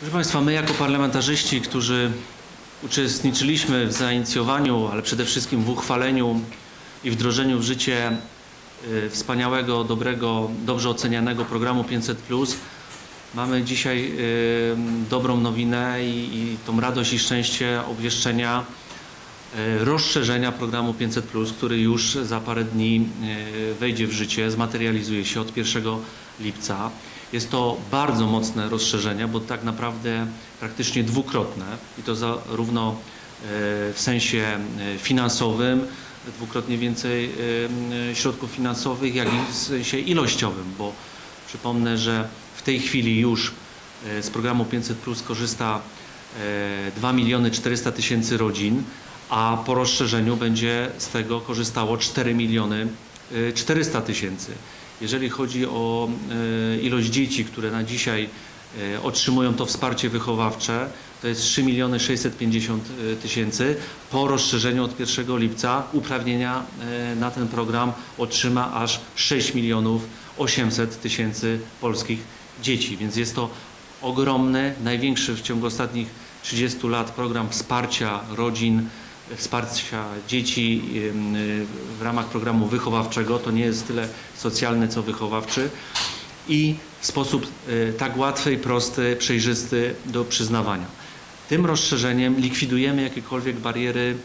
Proszę Państwa, my jako parlamentarzyści, którzy uczestniczyliśmy w zainicjowaniu, ale przede wszystkim w uchwaleniu i wdrożeniu w życie y, wspaniałego, dobrego, dobrze ocenianego programu 500, mamy dzisiaj y, dobrą nowinę i, i tą radość i szczęście obwieszczenia y, rozszerzenia programu 500, który już za parę dni wejdzie w życie, zmaterializuje się od 1 lipca. Jest to bardzo mocne rozszerzenie, bo tak naprawdę praktycznie dwukrotne i to zarówno e, w sensie e, finansowym, dwukrotnie więcej e, środków finansowych, jak i w sensie ilościowym, bo przypomnę, że w tej chwili już z programu 500 Plus korzysta 2 miliony 400 tysięcy rodzin, a po rozszerzeniu będzie z tego korzystało 4 miliony 400 tysięcy. Jeżeli chodzi o e, ilość dzieci, które na dzisiaj e, otrzymują to wsparcie wychowawcze, to jest 3 miliony 650 e, tysięcy. Po rozszerzeniu od 1 lipca uprawnienia na ten program otrzyma aż 6 milionów 800 tysięcy polskich dzieci, więc jest to ogromny, największy w ciągu ostatnich 30 lat program wsparcia rodzin, wsparcia dzieci w ramach programu wychowawczego. To nie jest tyle socjalny, co wychowawczy. I sposób y, tak łatwy prosty, przejrzysty do przyznawania. Tym rozszerzeniem likwidujemy jakiekolwiek bariery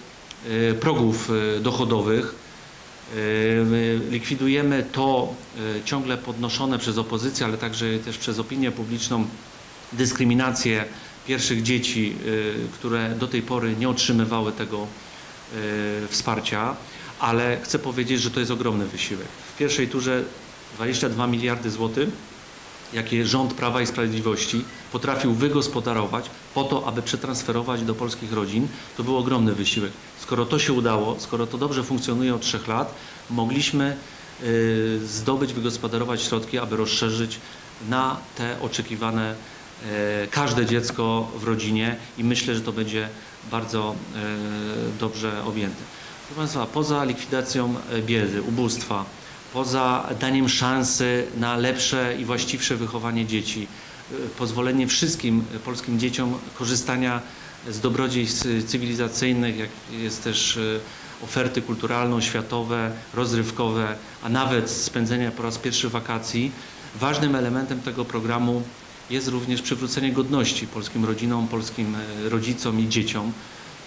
y, progów y, dochodowych. Likwidujemy to ciągle podnoszone przez opozycję, ale także też przez opinię publiczną dyskryminację pierwszych dzieci, y, które do tej pory nie otrzymywały tego y, wsparcia, ale chcę powiedzieć, że to jest ogromny wysiłek. W pierwszej turze 22 miliardy złotych, jakie rząd Prawa i Sprawiedliwości potrafił wygospodarować po to, aby przetransferować do polskich rodzin, to był ogromny wysiłek. Skoro to się udało, skoro to dobrze funkcjonuje od trzech lat, mogliśmy y, zdobyć, wygospodarować środki, aby rozszerzyć na te oczekiwane każde dziecko w rodzinie i myślę, że to będzie bardzo e, dobrze objęte. Proszę Państwa, poza likwidacją e, biedy, ubóstwa, poza daniem szansy na lepsze i właściwsze wychowanie dzieci, pozwolenie wszystkim polskim dzieciom korzystania z dobrodziejstw cywilizacyjnych, jak jest też oferty kulturalno-światowe, rozrywkowe, a nawet spędzenia po raz pierwszy wakacji. Ważnym elementem tego programu jest również przywrócenie godności polskim rodzinom, polskim e, rodzicom i dzieciom,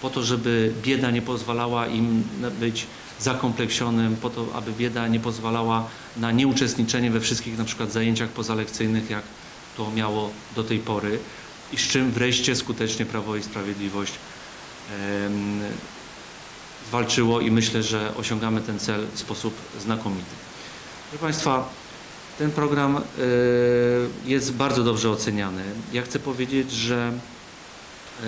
po to, żeby bieda nie pozwalała im być zakompleksionym, po to, aby bieda nie pozwalała na nieuczestniczenie we wszystkich na przykład zajęciach pozalekcyjnych, jak to miało do tej pory i z czym wreszcie skutecznie Prawo i Sprawiedliwość walczyło i myślę, że osiągamy ten cel w sposób znakomity. Proszę Państwa, ten program e, jest bardzo dobrze oceniany. Ja chcę powiedzieć, że e,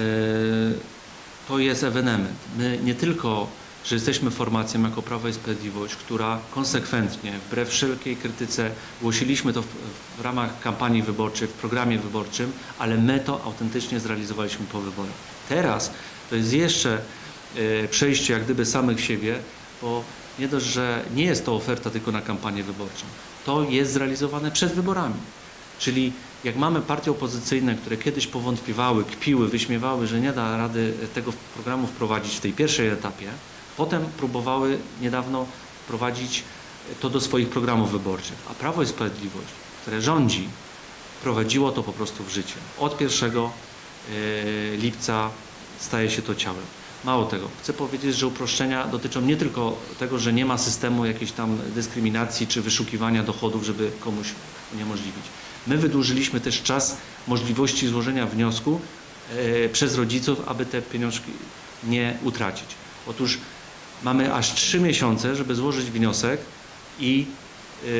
to jest ewenement. My nie tylko, że jesteśmy formacją jako Prawo i Sprawiedliwość, która konsekwentnie, wbrew wszelkiej krytyce, głosiliśmy to w, w ramach kampanii wyborczej, w programie wyborczym, ale my to autentycznie zrealizowaliśmy po wyborach. Teraz to jest jeszcze e, przejście jak gdyby samych siebie, bo nie dość, że nie jest to oferta tylko na kampanię wyborczą. To jest zrealizowane przed wyborami. Czyli jak mamy partie opozycyjne, które kiedyś powątpiewały, kpiły, wyśmiewały, że nie da rady tego programu wprowadzić w tej pierwszej etapie, potem próbowały niedawno wprowadzić to do swoich programów wyborczych. A Prawo i Sprawiedliwość, które rządzi, prowadziło to po prostu w życie. Od 1 e, lipca staje się to ciałem. Mało tego, chcę powiedzieć, że uproszczenia dotyczą nie tylko tego, że nie ma systemu jakiejś tam dyskryminacji czy wyszukiwania dochodów, żeby komuś uniemożliwić. My wydłużyliśmy też czas możliwości złożenia wniosku e, przez rodziców, aby te pieniążki nie utracić. Otóż mamy aż trzy miesiące, żeby złożyć wniosek i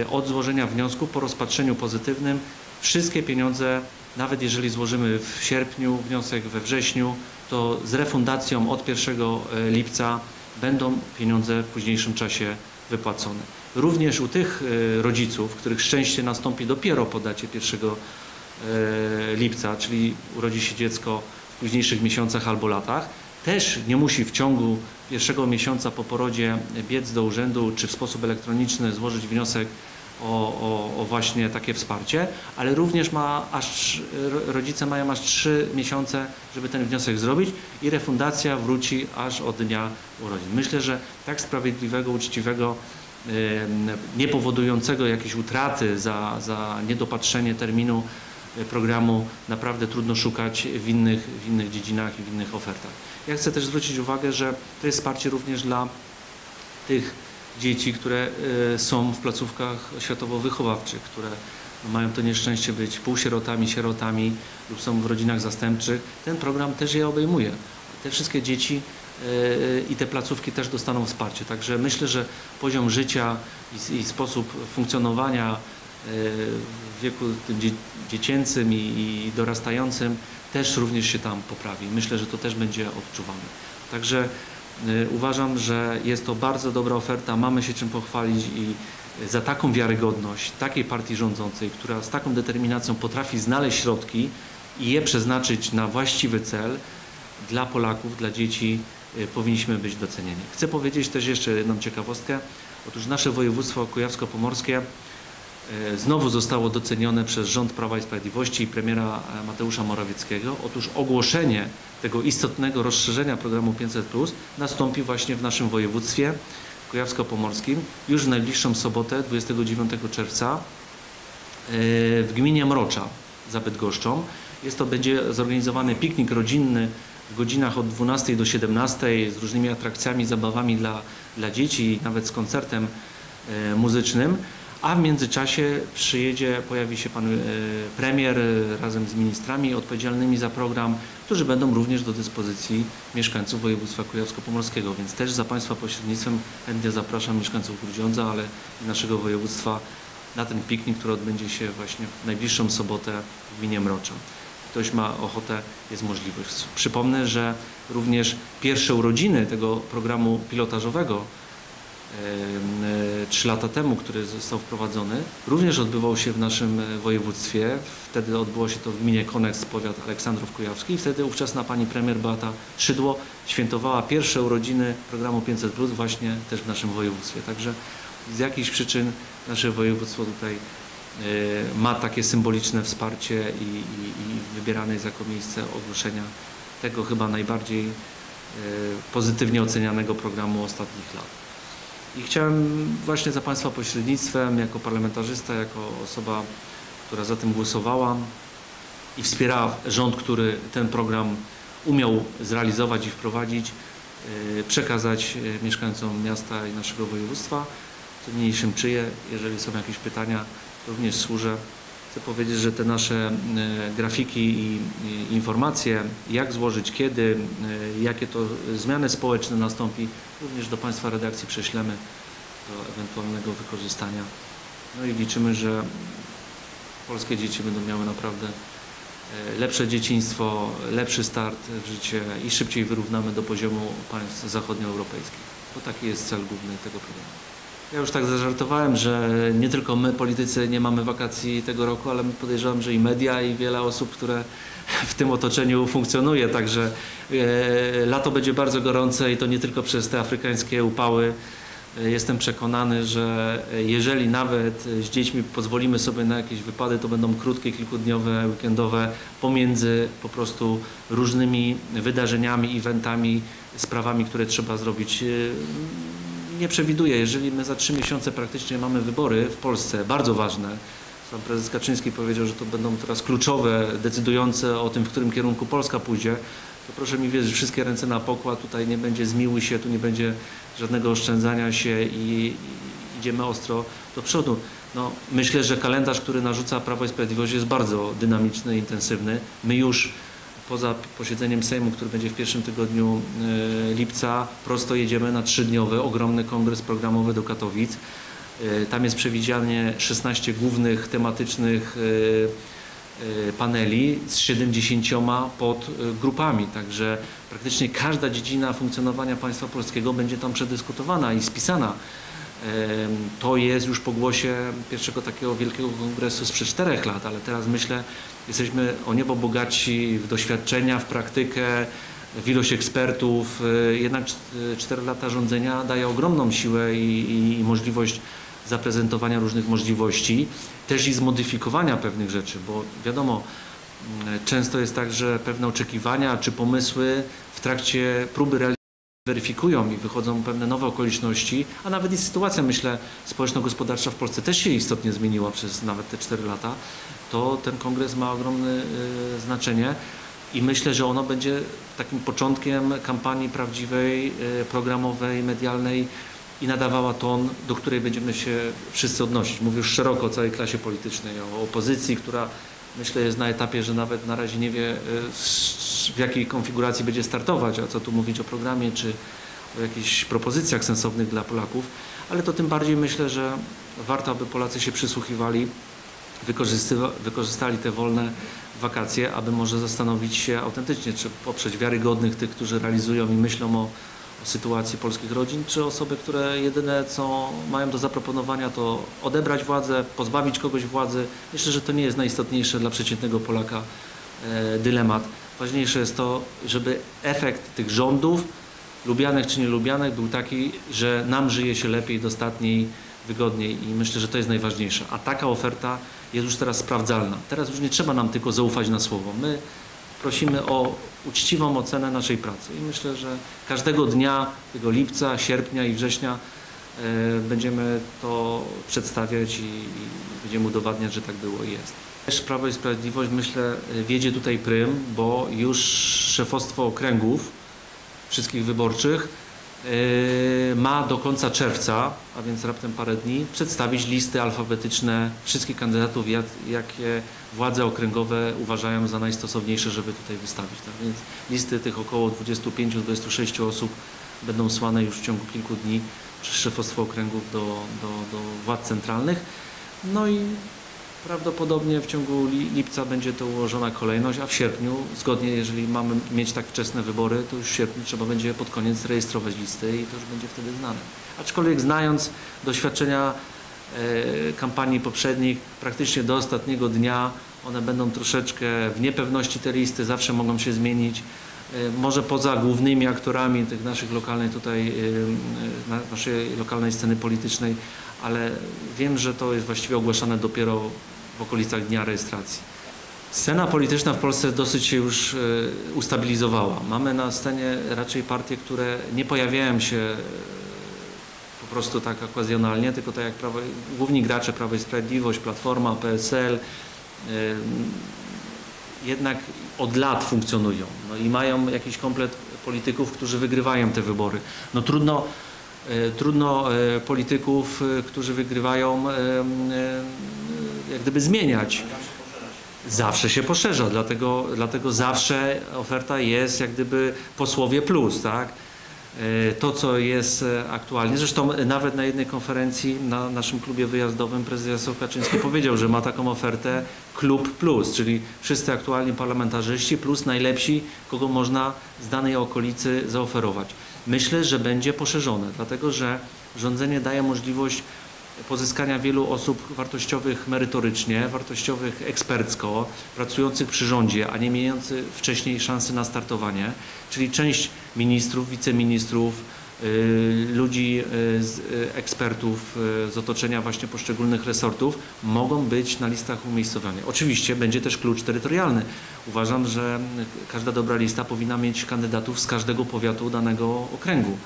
e, od złożenia wniosku po rozpatrzeniu pozytywnym wszystkie pieniądze, nawet jeżeli złożymy w sierpniu wniosek, we wrześniu, to z refundacją od 1 e, lipca będą pieniądze w późniejszym czasie wypłacone. Również u tych e, rodziców, których szczęście nastąpi dopiero po dacie 1 e, lipca, czyli urodzi się dziecko w późniejszych miesiącach albo latach, też nie musi w ciągu pierwszego miesiąca po porodzie biec do urzędu czy w sposób elektroniczny złożyć wniosek o, o, o właśnie takie wsparcie, ale również ma aż, rodzice mają aż 3 miesiące, żeby ten wniosek zrobić i refundacja wróci aż od dnia urodzin. Myślę, że tak sprawiedliwego, uczciwego, nie powodującego jakiejś utraty za, za niedopatrzenie terminu e, programu naprawdę trudno szukać w innych, w innych dziedzinach i w innych ofertach. Ja chcę też zwrócić uwagę, że to jest wsparcie również dla tych dzieci, które e, są w placówkach oświatowo-wychowawczych, które mają to nieszczęście być półsierotami, sierotami lub są w rodzinach zastępczych. Ten program też je obejmuje. Te wszystkie dzieci e, i te placówki też dostaną wsparcie. Także myślę, że poziom życia i, sposób funkcjonowania e, w wieku dziecięcym i, dorastającym też również się tam poprawi. Myślę, że to też będzie odczuwane. Także uważam, że jest to bardzo dobra oferta, mamy się czym pochwalić i za taką wiarygodność takiej partii rządzącej, która z taką determinacją potrafi znaleźć środki i je przeznaczyć na właściwy cel dla Polaków, dla dzieci, y, powinniśmy być docenieni. Chcę powiedzieć też jeszcze jedną ciekawostkę. Otóż nasze województwo kujawsko-pomorskie znowu zostało docenione przez rząd Prawa i Sprawiedliwości i premiera e, Mateusza Morawieckiego. Otóż ogłoszenie tego istotnego rozszerzenia programu 500 nastąpi właśnie w naszym województwie kujawsko-pomorskim już w najbliższą sobotę 29 czerwca e, w gminie Mrocza za Bydgoszczą. Jest to, będzie zorganizowany piknik rodzinny w godzinach od 12 do 17 z różnymi atrakcjami, zabawami dla, dla dzieci, nawet z koncertem muzycznym a w międzyczasie przyjedzie, pojawi się pan e, premier razem z ministrami odpowiedzialnymi za program, którzy będą również do dyspozycji mieszkańców województwa kujawsko-pomorskiego, więc też za Państwa pośrednictwem chętnie zapraszam mieszkańców Grudziądza, ale i naszego województwa na ten piknik, który odbędzie się właśnie w najbliższą sobotę w gminie Mrocza. Ktoś ma ochotę, jest możliwość. Przypomnę, że również pierwsze urodziny tego programu pilotażowego E, trzy lata temu, który został wprowadzony, również odbywał się w naszym e, województwie. Wtedy odbyło się to w gminie Koneks, powiat Aleksandrów Kujawski i wtedy ówczesna pani premier Beata Szydło świętowała pierwsze urodziny programu 500 Plus właśnie też w naszym województwie. Także z jakichś przyczyn nasze województwo tutaj e, ma takie symboliczne wsparcie i, i, i wybierane jest jako miejsce ogłoszenia tego chyba najbardziej pozytywnie ocenianego programu ostatnich lat. I chciałem właśnie za Państwa pośrednictwem, jako parlamentarzysta, jako osoba, która za tym głosowała i wspierała rząd, który ten program umiał zrealizować i wprowadzić, e, przekazać e, mieszkańcom miasta i naszego województwa. Co niniejszym czyje, jeżeli są jakieś pytania, również służę Chcę powiedzieć, że te nasze e, grafiki i informacje, jak złożyć, kiedy, e, jakie to zmiany społeczne nastąpi, również do Państwa redakcji prześlemy do ewentualnego wykorzystania. No i liczymy, że polskie dzieci będą miały naprawdę e, lepsze dzieciństwo, lepszy start w życie i szybciej wyrównamy do poziomu państw zachodnioeuropejskich. Bo taki jest cel główny tego programu. Ja już tak zażartowałem, że nie tylko my, politycy, nie mamy wakacji tego roku, ale podejrzewam, że i media, i wiele osób, które w tym otoczeniu funkcjonuje. Także e, lato będzie bardzo gorące i to nie tylko przez te afrykańskie upały. E, jestem przekonany, że jeżeli nawet z dziećmi pozwolimy sobie na jakieś wypady, to będą krótkie, kilkudniowe, weekendowe pomiędzy po prostu różnymi wydarzeniami, eventami, sprawami, które trzeba zrobić. Nie przewiduje. Jeżeli my za trzy miesiące praktycznie mamy wybory w Polsce, bardzo ważne, pan prezes Kaczyński powiedział, że to będą teraz kluczowe, decydujące o tym, w którym kierunku Polska pójdzie, to proszę mi wierzyć, wszystkie ręce na pokład, tutaj nie będzie zmiłuj się, tu nie będzie żadnego oszczędzania się i, i idziemy ostro do przodu. No, myślę, że kalendarz, który narzuca Prawo i Sprawiedliwość jest bardzo dynamiczny, intensywny. My już poza posiedzeniem Sejmu, który będzie w pierwszym tygodniu e, lipca, prosto jedziemy na trzydniowy, ogromny kongres programowy do Katowic. E, tam jest przewidziane 16 głównych tematycznych e, paneli z 70 podgrupami, także praktycznie każda dziedzina funkcjonowania państwa polskiego będzie tam przedyskutowana i spisana. To jest już po głosie pierwszego takiego wielkiego kongresu sprzed czterech lat, ale teraz myślę, jesteśmy o niebo bogaci w doświadczenia, w praktykę, w ilość ekspertów. E, jednak cztery lata rządzenia daje ogromną siłę i, i możliwość zaprezentowania różnych możliwości, też i zmodyfikowania pewnych rzeczy, bo wiadomo, często jest tak, że pewne oczekiwania czy pomysły w trakcie próby realizacji weryfikują i wychodzą pewne nowe okoliczności, a nawet i sytuacja, myślę, społeczno-gospodarcza w Polsce też się istotnie zmieniła przez nawet te 4 lata, to ten kongres ma ogromne y, znaczenie i myślę, że ono będzie takim początkiem kampanii prawdziwej, y, programowej, medialnej i nadawała ton, do której będziemy się wszyscy odnosić. Mówię już szeroko o całej klasie politycznej, o opozycji, która myślę jest na etapie, że nawet na razie nie wie y, w jakiej konfiguracji będzie startować, a co tu mówić o programie czy o jakichś propozycjach sensownych dla Polaków, ale to tym bardziej myślę, że warto, aby Polacy się przysłuchiwali, wykorzystali te wolne wakacje, aby może zastanowić się autentycznie, czy poprzeć wiarygodnych tych, którzy realizują i myślą o sytuacji polskich rodzin, czy osoby, które jedyne co mają do zaproponowania to odebrać władzę, pozbawić kogoś władzy. Myślę, że to nie jest najistotniejsze dla przeciętnego Polaka e, dylemat. Ważniejsze jest to, żeby efekt tych rządów, lubianych czy nielubianych, był taki, że nam żyje się lepiej, dostatniej, wygodniej i myślę, że to jest najważniejsze. A taka oferta jest już teraz sprawdzalna. Teraz już nie trzeba nam tylko zaufać na słowo. My prosimy o uczciwą ocenę naszej pracy i myślę, że każdego dnia, tego lipca, sierpnia i września e, będziemy to przedstawiać i, będziemy udowadniać, że tak było i jest. Też Prawo i Sprawiedliwość myślę wiedzie tutaj prym, bo już szefostwo okręgów wszystkich wyborczych ma do końca czerwca, a więc raptem parę dni, przedstawić listy alfabetyczne wszystkich kandydatów, jak, jakie władze okręgowe uważają za najstosowniejsze, żeby tutaj wystawić. Tak więc listy tych około 25-26 osób będą słane już w ciągu kilku dni przez szefostwo okręgów do, do, do władz centralnych. No i Prawdopodobnie w ciągu lipca będzie to ułożona kolejność, a w sierpniu, zgodnie jeżeli mamy mieć tak wczesne wybory, to już w sierpniu trzeba będzie pod koniec rejestrować listy i to już będzie wtedy znane. Aczkolwiek znając doświadczenia e, kampanii poprzednich, praktycznie do ostatniego dnia one będą troszeczkę w niepewności te listy, zawsze mogą się zmienić. E, może poza głównymi aktorami tych naszych lokalnej tutaj, e, naszej lokalnej sceny politycznej, ale wiem, że to jest właściwie ogłaszane dopiero w okolicach dnia rejestracji. Scena polityczna w Polsce dosyć się już e, ustabilizowała. Mamy na scenie raczej partie, które nie pojawiają się e, po prostu tak okazjonalnie, tylko tak jak prawo, główni gracze Prawo i Sprawiedliwość, Platforma, PSL, e, jednak od lat funkcjonują no i mają jakiś komplet polityków, którzy wygrywają te wybory. No trudno trudno polityków, którzy wygrywają, jak gdyby zmieniać. Zawsze się poszerza, dlatego, dlatego zawsze oferta jest jak gdyby posłowie plus, tak? To, co jest aktualnie. Zresztą nawet na jednej konferencji na naszym klubie wyjazdowym prezes Jarosław Kaczyński powiedział, że ma taką ofertę klub plus, czyli wszyscy aktualni parlamentarzyści plus najlepsi, kogo można z danej okolicy zaoferować myślę, że będzie poszerzone, dlatego że rządzenie daje możliwość pozyskania wielu osób wartościowych merytorycznie, wartościowych ekspercko, pracujących przy rządzie, a nie mających wcześniej szansy na startowanie, czyli część ministrów, wiceministrów, y, ludzi, y, y, ekspertów z otoczenia właśnie poszczególnych resortów mogą być na listach umiejscowiani. Oczywiście będzie też klucz terytorialny. Uważam, że każda dobra lista powinna mieć kandydatów z każdego powiatu danego okręgu.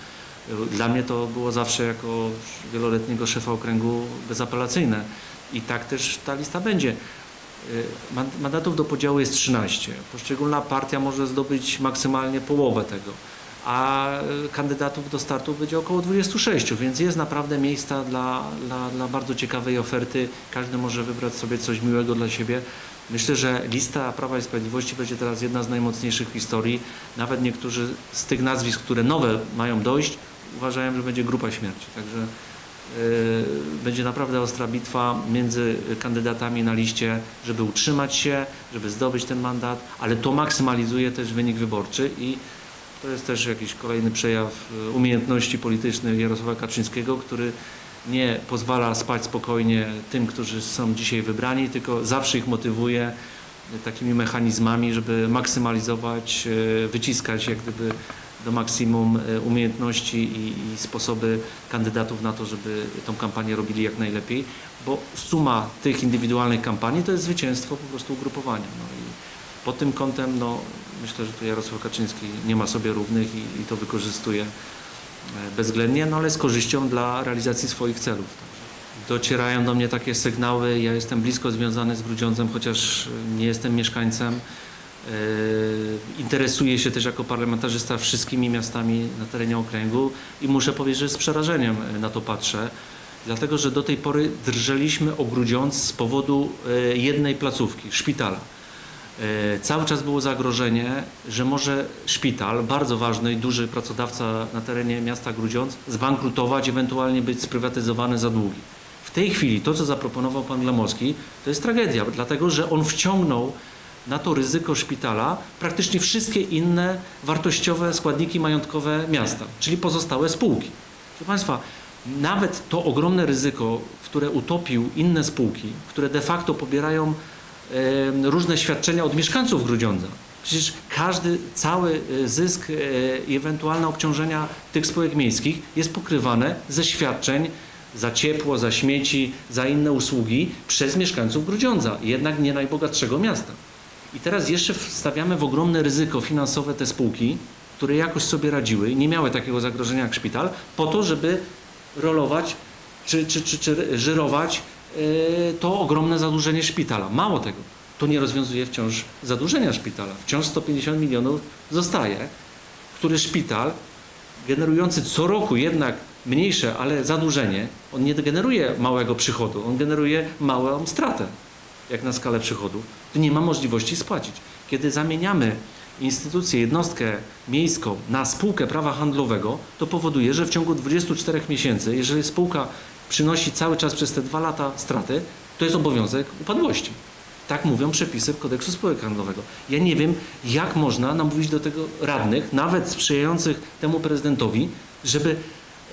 Dla mnie to było zawsze jako wieloletniego szefa okręgu bezapelacyjne i tak też ta lista będzie. Mandatów do podziału jest 13. Poszczególna partia może zdobyć maksymalnie połowę tego, a kandydatów do startu będzie około 26, więc jest naprawdę miejsca dla, dla, dla bardzo ciekawej oferty. Każdy może wybrać sobie coś miłego dla siebie. Myślę, że lista Prawa i Sprawiedliwości będzie teraz jedna z najmocniejszych w historii. Nawet niektórzy z tych nazwisk, które nowe mają dojść, uważają, że będzie grupa śmierci. Także yy, będzie naprawdę ostra bitwa między kandydatami na liście, żeby utrzymać się, żeby zdobyć ten mandat, ale to maksymalizuje też wynik wyborczy i to jest też jakiś kolejny przejaw e, umiejętności politycznych Jarosława Kaczyńskiego, który nie pozwala spać spokojnie tym, którzy są dzisiaj wybrani, tylko zawsze ich motywuje takimi mechanizmami, żeby maksymalizować, e, wyciskać jak gdyby do maksimum e, umiejętności i, i sposoby kandydatów na to, żeby tą kampanię robili jak najlepiej, bo suma tych indywidualnych kampanii to jest zwycięstwo po prostu ugrupowania. No pod tym kątem no, myślę, że tu Jarosław Kaczyński nie ma sobie równych i, i to wykorzystuje e, bezwzględnie, no ale z korzyścią dla realizacji swoich celów. Docierają do mnie takie sygnały, ja jestem blisko związany z Grudziądzem, chociaż nie jestem mieszkańcem. Yy, Interesuję się też jako parlamentarzysta wszystkimi miastami na terenie okręgu i muszę powiedzieć, że z przerażeniem e, na to patrzę, dlatego że do tej pory drżeliśmy o Grudziądz z powodu e, jednej placówki, szpitala. E, Cały czas było zagrożenie, że może szpital, bardzo ważny i duży pracodawca na terenie miasta Grudziądz, zbankrutować, ewentualnie być sprywatyzowany za długi. W tej chwili to, co zaproponował pan Glamowski, to jest tragedia, dlatego że on wciągnął na to ryzyko szpitala praktycznie wszystkie inne wartościowe składniki majątkowe miasta, czyli pozostałe spółki. Proszę Państwa, nawet to ogromne ryzyko, w które utopił inne spółki, które de facto pobierają różne świadczenia od mieszkańców Grudziądza. Przecież każdy, cały e, zysk e, i ewentualne obciążenia tych spółek miejskich jest pokrywane ze świadczeń za ciepło, za śmieci, za inne usługi przez mieszkańców Grudziądza, jednak nie najbogatszego miasta. I teraz jeszcze stawiamy w ogromne ryzyko finansowe te spółki, które jakoś sobie radziły, nie miały takiego zagrożenia jak szpital, po to, żeby rolować czy, czy, czy, czy żyrować yy, to ogromne zadłużenie szpitala. Mało tego, to nie rozwiązuje wciąż zadłużenia szpitala. Wciąż 150 milionów zostaje, który szpital generujący co roku jednak mniejsze, ale zadłużenie, on nie generuje małego przychodu, on generuje małą stratę, jak na skalę przychodów, to nie ma możliwości spłacić. Kiedy zamieniamy instytucję, jednostkę miejską na spółkę prawa handlowego, to powoduje, że w ciągu 24 miesięcy, jeżeli spółka przynosi cały czas przez te dwa lata straty, to jest obowiązek upadłości. Tak mówią przepisy kodeksu spółek handlowego. Ja nie wiem, jak można namówić do tego radnych, nawet sprzyjających temu prezydentowi, żeby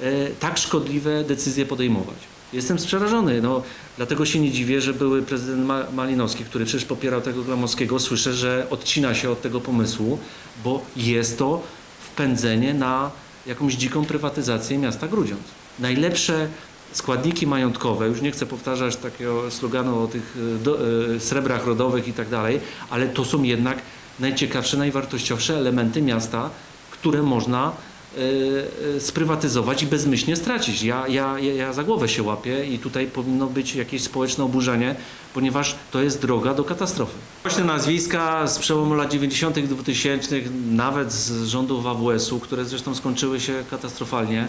e, tak szkodliwe decyzje podejmować. Jestem przerażony, no, dlatego się nie dziwię, że były prezydent Ma- Malinowski, który przecież popierał tego Glamowskiego, słyszę, że odcina się od tego pomysłu, bo jest to wpędzenie na jakąś dziką prywatyzację miasta Grudziądz. Najlepsze składniki majątkowe, już nie chcę powtarzać takiego sloganu o tych e, do, e, srebrach rodowych i tak dalej, ale to są jednak najciekawsze, najwartościowsze elementy miasta, które można e, sprywatyzować i bezmyślnie stracić. Ja, ja ja za głowę się łapię i tutaj powinno być jakieś społeczne oburzenie, ponieważ to jest droga do katastrofy. Właśnie nazwiska z przełomu lat 90., 2000, nawet z rządów AWS-u, które zresztą skończyły się katastrofalnie.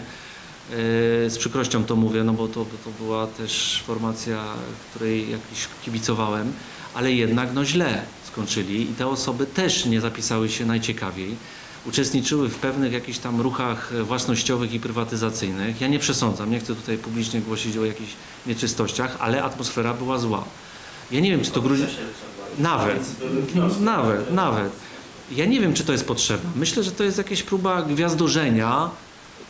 E, Z przykrością to mówię, no bo to, to była też formacja, której jakiś kibicowałem, ale jednak no źle skończyli i te osoby też nie zapisały się najciekawiej. Uczestniczyły w pewnych jakichś tam ruchach własnościowych i prywatyzacyjnych. Ja nie przesądzam, nie chcę tutaj publicznie głosić o jakichś nieczystościach, ale atmosfera była zła. Ja nie wiem, czy to Gruzja... Nawet, nawet, nawet. Ja nie wiem, czy to jest potrzebne. Myślę, że to jest jakaś próba gwiazdorzenia,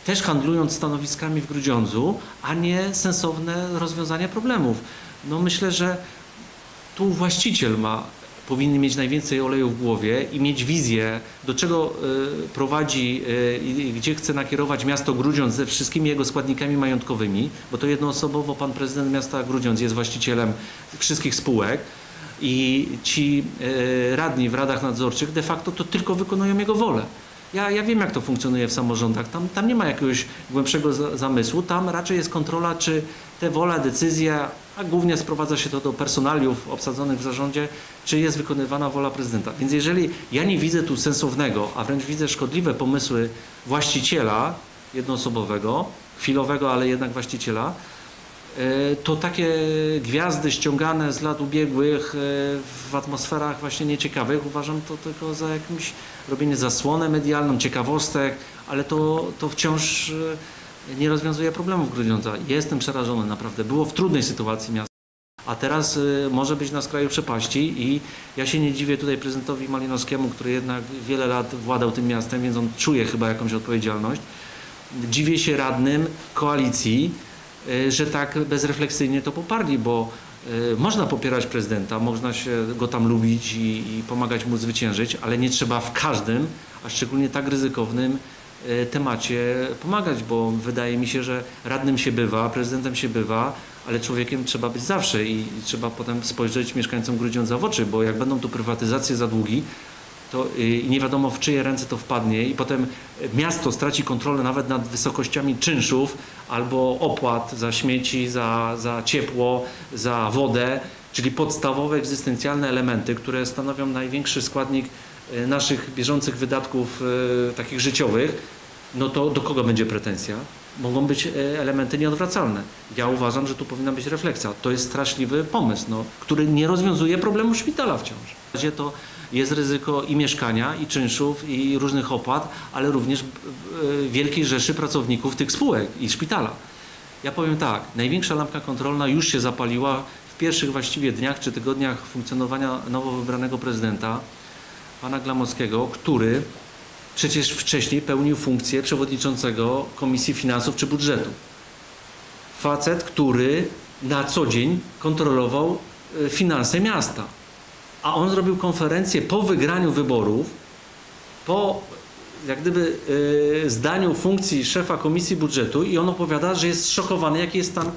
też handlując stanowiskami w Grudziądzu, a nie sensowne rozwiązanie problemów. No myślę, że tu właściciel ma, powinien mieć najwięcej oleju w głowie i mieć wizję, do czego y, prowadzi y, i gdzie chce nakierować miasto Grudziądz ze wszystkimi jego składnikami majątkowymi, bo to jednoosobowo pan prezydent miasta Grudziądz jest właścicielem wszystkich spółek i ci y, radni w radach nadzorczych de facto to tylko wykonują jego wolę. Ja, ja wiem, jak to funkcjonuje w samorządach. Tam, tam nie ma jakiegoś głębszego za, zamysłu. Tam raczej jest kontrola, czy te wola, decyzja, a głównie sprowadza się to do personaliów obsadzonych w zarządzie, czy jest wykonywana wola prezydenta. Więc jeżeli ja nie widzę tu sensownego, a wręcz widzę szkodliwe pomysły właściciela jednoosobowego, chwilowego, ale jednak właściciela, to takie gwiazdy ściągane z lat ubiegłych e, w atmosferach właśnie nieciekawych uważam to tylko za jakimś robienie zasłonę medialną, ciekawostek, ale to, to wciąż e, nie rozwiązuje problemów Grudziądza. Jestem przerażony naprawdę. Było w trudnej sytuacji miasto, a teraz e, może być na skraju przepaści i ja się nie dziwię tutaj prezydentowi Malinowskiemu, który jednak wiele lat władał tym miastem, więc on czuje chyba jakąś odpowiedzialność. Dziwię się radnym koalicji, e, że tak bezrefleksyjnie to poparli, bo e, można popierać prezydenta, można się go tam lubić i, i pomagać mu zwyciężyć, ale nie trzeba w każdym, a szczególnie tak ryzykownym, e, temacie pomagać, bo wydaje mi się, że radnym się bywa, prezydentem się bywa, ale człowiekiem trzeba być zawsze i trzeba potem spojrzeć mieszkańcom Grudziądza w oczy, bo jak będą tu prywatyzacje za długi, to y, nie wiadomo w czyje ręce to wpadnie i potem miasto straci kontrolę nawet nad wysokościami czynszów albo opłat za śmieci, za, za ciepło, za wodę, czyli podstawowe egzystencjalne elementy, które stanowią największy składnik y, naszych bieżących wydatków y, takich życiowych, no to do kogo będzie pretensja? Mogą być elementy nieodwracalne. Ja uważam, że tu powinna być refleksja. To jest straszliwy pomysł, no, który nie rozwiązuje problemu szpitala wciąż. W razie to jest ryzyko i mieszkania, i czynszów, i różnych opłat, ale również wielkiej rzeszy pracowników tych spółek i szpitala. Ja powiem tak, największa lampka kontrolna już się zapaliła w pierwszych właściwie dniach czy tygodniach funkcjonowania nowo wybranego prezydenta, pana Glamowskiego, który przecież wcześniej pełnił funkcję przewodniczącego Komisji Finansów czy Budżetu. Facet, który na co dzień kontrolował finanse miasta a on zrobił konferencję po wygraniu wyborów, po jak gdyby yy, zdaniu funkcji szefa komisji budżetu i on opowiada, że jest szokowany, jaki jest stan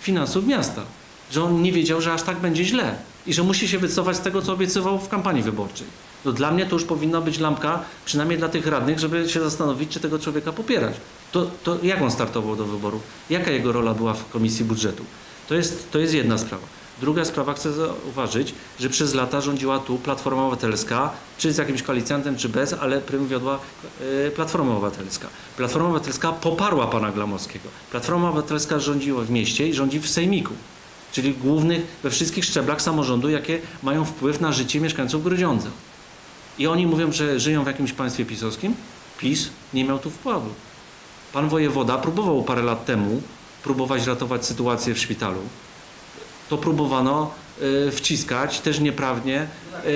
finansów miasta. Że on nie wiedział, że aż tak będzie źle i że musi się wycofać z tego, co obiecywał w kampanii wyborczej. No dla mnie to już powinna być lampka, przynajmniej dla tych radnych, żeby się zastanowić, czy tego człowieka popierać. To, to jak on startował do wyborów? Jaka jego rola była w komisji budżetu? To jest, to jest jedna sprawa. Druga sprawa, chcę zauważyć, że przez lata rządziła tu Platforma Obywatelska, czy z jakimś koalicjantem, czy bez, ale prym wiodła e, Platforma Obywatelska. Platforma Obywatelska poparła pana Glamowskiego. Platforma Obywatelska rządziła w mieście i rządzi w Sejmiku, czyli głównych we wszystkich szczeblach samorządu, jakie mają wpływ na życie mieszkańców Grudziądza. I oni mówią, że żyją w jakimś państwie pisowskim. PiS nie miał tu wpływu. Pan wojewoda próbował parę lat temu próbować ratować sytuację w szpitalu to próbowano y, wciskać, też nieprawnie, y,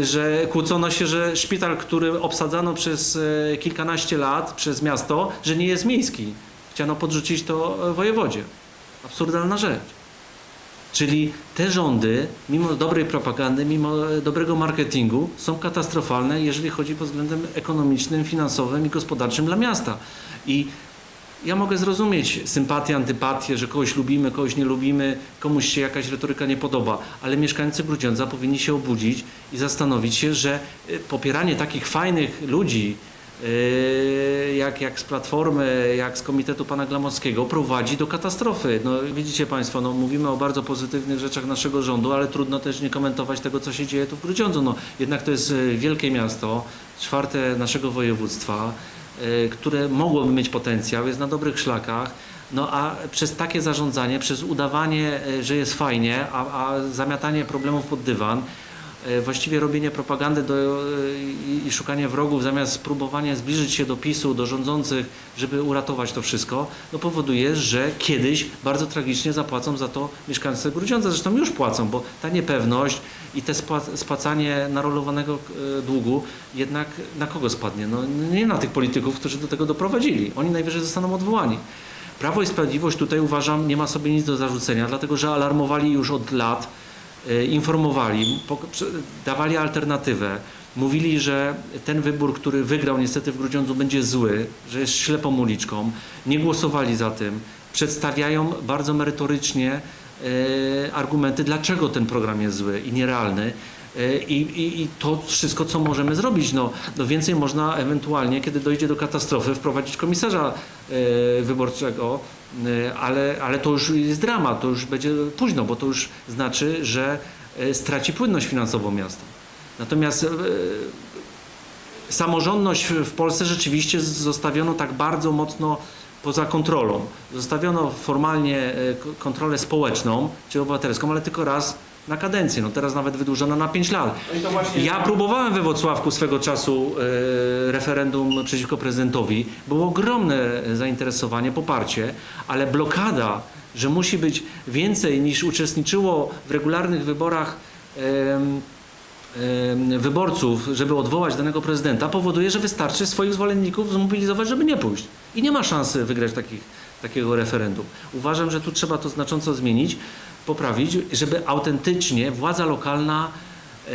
y, że kłócono się, że szpital, który obsadzano przez kilkanaście lat przez miasto, że nie jest miejski. Chciano podrzucić to wojewodzie. Absurdalna rzecz. Czyli te rządy, mimo dobrej propagandy, mimo dobrego marketingu, są katastrofalne, jeżeli chodzi pod względem ekonomicznym, finansowym i gospodarczym dla miasta. I ja mogę zrozumieć sympatię, antypatię, że kogoś lubimy, kogoś nie lubimy, komuś się jakaś retoryka nie podoba, ale mieszkańcy Grudziądza powinni się obudzić i zastanowić się, że y, popieranie takich fajnych ludzi, y, jak, jak z Platformy, jak z Komitetu Pana Glamowskiego prowadzi do katastrofy. No, widzicie Państwo, no, mówimy o bardzo pozytywnych rzeczach naszego rządu, ale trudno też nie komentować tego, co się dzieje tu w Grudziądzu. No, jednak to jest y, wielkie miasto, czwarte naszego województwa. Y, które mogłoby mieć potencjał, jest na dobrych szlakach, no a przez takie zarządzanie, przez udawanie, y, że jest fajnie, a, a zamiatanie problemów pod dywan, właściwie robienie propagandy do, i, i, szukanie wrogów zamiast próbowania zbliżyć się do PiSu, do rządzących, żeby uratować to wszystko, no powoduje, że kiedyś bardzo tragicznie zapłacą za to mieszkańcy Grudziądza. Zresztą już płacą, bo ta niepewność i te spłacanie narolowanego e, długu jednak na kogo spadnie? No, nie na tych polityków, którzy do tego doprowadzili. Oni najwyżej zostaną odwołani. Prawo i Sprawiedliwość tutaj uważam nie ma sobie nic do zarzucenia, dlatego że alarmowali już od lat, e, informowali, dawali alternatywę. Mówili, że ten wybór, który wygrał niestety w Grudziądzu będzie zły, że jest ślepą uliczką. Nie głosowali za tym. Przedstawiają bardzo merytorycznie E, argumenty, dlaczego ten program jest zły i nierealny. E, I, i, I, to wszystko, co możemy zrobić. No, no więcej można ewentualnie, kiedy dojdzie do katastrofy, wprowadzić komisarza e, wyborczego, ale, ale to już jest drama, to już będzie późno, bo to już znaczy, że straci płynność finansową miasta. Natomiast samorządność w Polsce rzeczywiście zostawiono tak bardzo mocno poza kontrolą. Zostawiono formalnie e, kontrolę społeczną czy obywatelską, ale tylko raz na kadencję. No teraz nawet wydłużono na 5 lat. No ja próbowałem we Wrocławku swego czasu e, referendum przeciwko prezydentowi. Było ogromne zainteresowanie, poparcie, ale blokada, że musi być więcej niż uczestniczyło w regularnych wyborach wyborców, żeby odwołać danego prezydenta, powoduje, że wystarczy swoich zwolenników zmobilizować, żeby nie pójść. I nie ma szansy wygrać takich, takiego referendum. Uważam, że tu trzeba to znacząco zmienić, poprawić, żeby autentycznie władza lokalna e,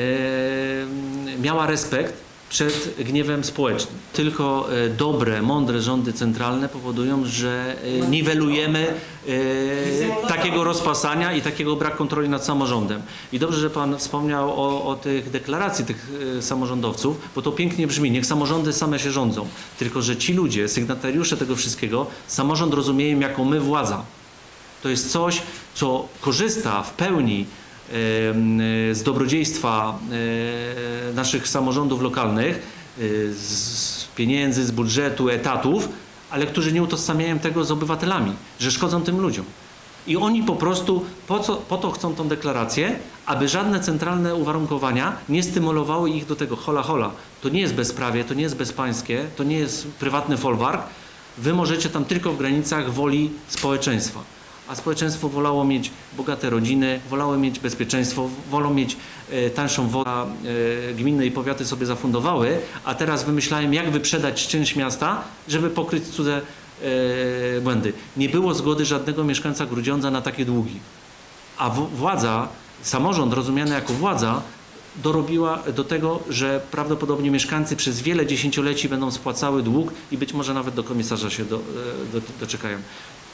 miała respekt przed gniewem społecznym. Tylko e, dobre, mądre rządy centralne powodują, że e, niwelujemy takiego rozpasania i takiego brak kontroli nad samorządem. I dobrze, że Pan wspomniał o, o tych deklaracji tych samorządowców, bo to pięknie brzmi, niech samorządy same się rządzą. Tylko, że ci ludzie, sygnatariusze tego wszystkiego, samorząd rozumieją jako my władza. To jest coś, co korzysta w pełni z dobrodziejstwa e, naszych samorządów lokalnych, e, z pieniędzy, z budżetu, etatów, ale którzy nie utożsamiają tego z obywatelami, że szkodzą tym ludziom. I oni po prostu po, co, po to chcą tą deklarację, aby żadne centralne uwarunkowania nie stymulowały ich do tego hola hola. To nie jest bezprawie, to nie jest bezpańskie, to nie jest prywatny folwark. Wy możecie tam tylko w granicach woli społeczeństwa. A społeczeństwo wolało mieć bogate rodziny, wolało mieć bezpieczeństwo, wolą mieć e, tańszą wodę. E, gminy i powiaty sobie zafundowały, a teraz wymyślają, jak wyprzedać część miasta, żeby pokryć cudze e, błędy. Nie było zgody żadnego mieszkańca Grudziądza na takie długi. A władza, samorząd rozumiany jako władza, dorobiła do tego, że prawdopodobnie mieszkańcy przez wiele dziesięcioleci będą spłacały dług i być może nawet do komisarza się do, do, doczekają.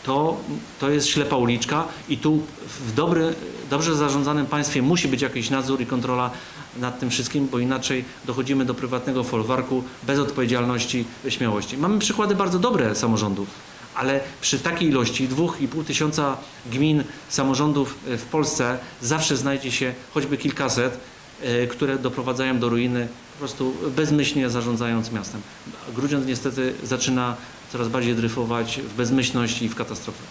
To, to jest ślepa uliczka i tu w dobry, dobrze zarządzanym państwie musi być jakiś nadzór i kontrola nad tym wszystkim, bo inaczej dochodzimy do prywatnego folwarku bez odpowiedzialności, śmiałości. Mamy przykłady bardzo dobre samorządów, ale przy takiej ilości 2,5 tysiąca gmin, samorządów e, w Polsce zawsze znajdzie się choćby kilkaset, e, które doprowadzają do ruiny, po prostu bezmyślnie zarządzając miastem. Grudziądz niestety zaczyna coraz bardziej dryfować w bezmyślność i w katastrofę.